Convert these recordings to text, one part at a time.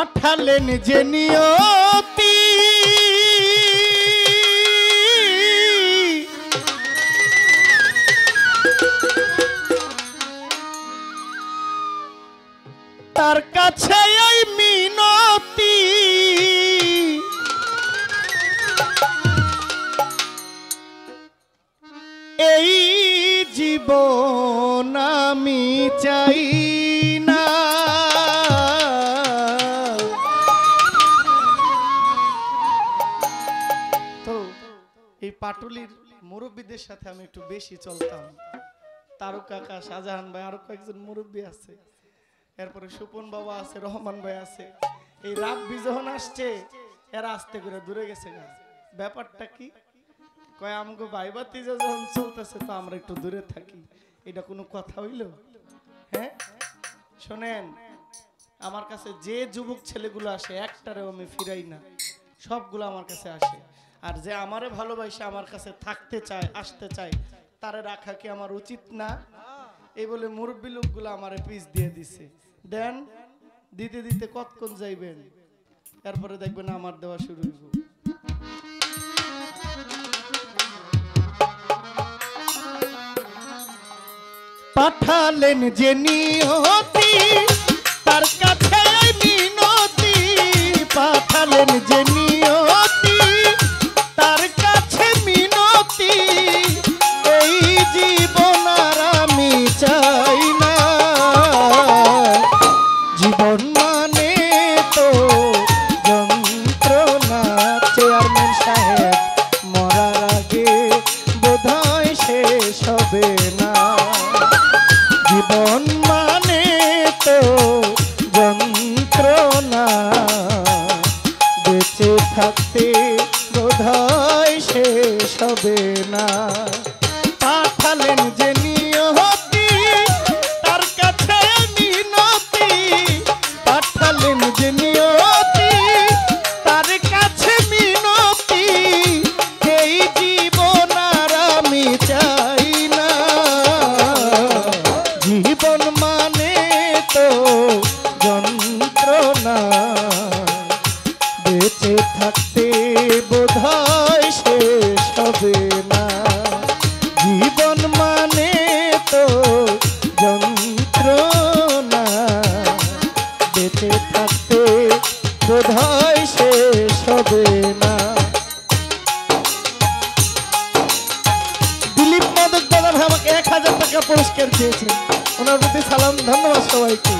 পাঠালেন যে নিয়তি তার কাছে এই মিনতি। এই জীবন আমি চাই। পাটুলির মুরব্বীদের সাথে আমি একটু বেশি চলতাম। তারু কাকা শাহজাহান ভাই, আরও কয়েকজন মুরব্বী আছে। এরপরে সুপন বাবা আছে, রহমান ভাই আছে। এই রাত বিজহন আসছে, এরা আস্তে করে দূরে গেছে গা। ব্যাপারটা কি? কয় আমাকে বাইবাতি যখন চলতেছে, তো আমরা একটু দূরে থাকি। এটা কোনো কথা হইল? হ্যাঁ? শোনেন, আমার কাছে যে যুবক ছেলেগুলো আসে, একটারেও আমি ফিরাই না। সবগুলো আমার কাছে আসে। আর যে আমারে ভালোবাসে, আমার কাছে থাকতে চায়, আসতে চায়, তারে রাখা কি আমার উচিত না? এই বলে মুরব্বী লোকগুলো আমারে পিস দিয়ে দিছে। দেন, দিতে দিতে কতক্ষণ যাইবেন? তারপরে দেখবেন আমার দেওয়া শুরু হইব। পাঠালেন যে নিয়তি তার কাছে মিনতি। পাঠালেন যে দিলীপ মাদক দাদা আমাকে এক হাজার টাকা পুরস্কার দিয়েছে। ওনার প্রতি সালাম ধন্যবাদ সবাইকে।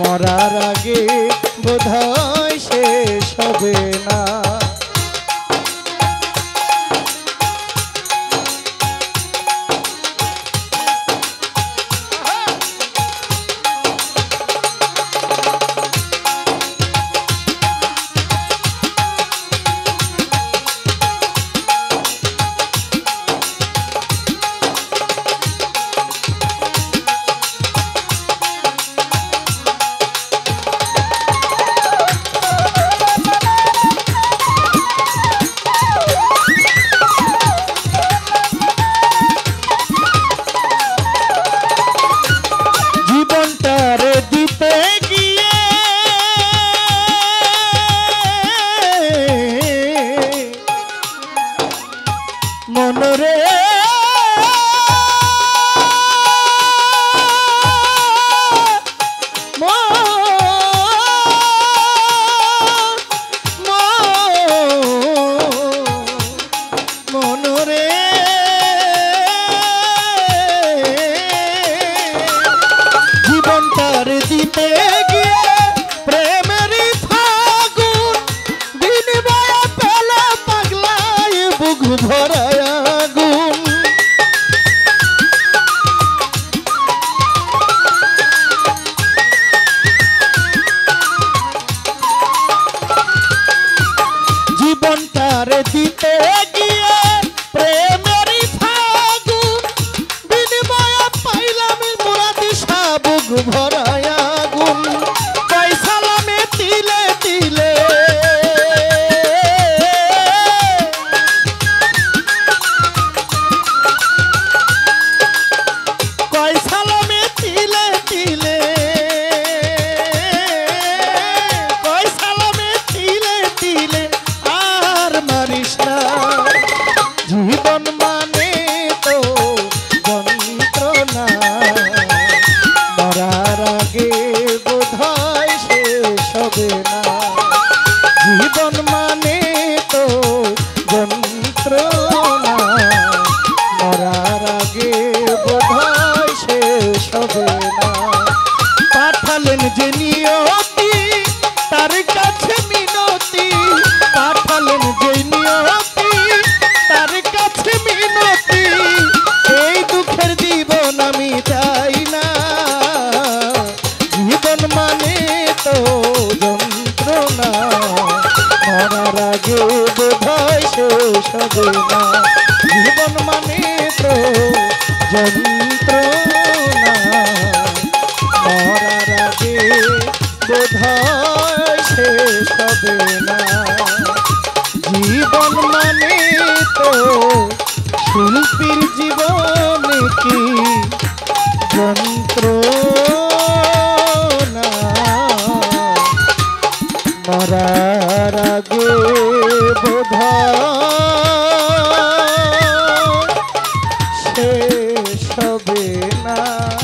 মরার আগে বোধহয় শেষ হবে না। Areti পাঠালেন যে নিয়তি তার কাছে মিনতি পাঠালেন যে নিয়তি তার কাছে মিনতি, এই দুঃখের জীবন আমি চাই না। জীবন মানে তো যন্ত্রণা, মরার আগে বোধহয় শেষ হবে না। জীবন মানে তো যন্ত্রণা। বোধহয় শেষ হবে না। জীবন মানে তো শিল্পীর জীবন কি যন্ত্রণা? মরার আগে না।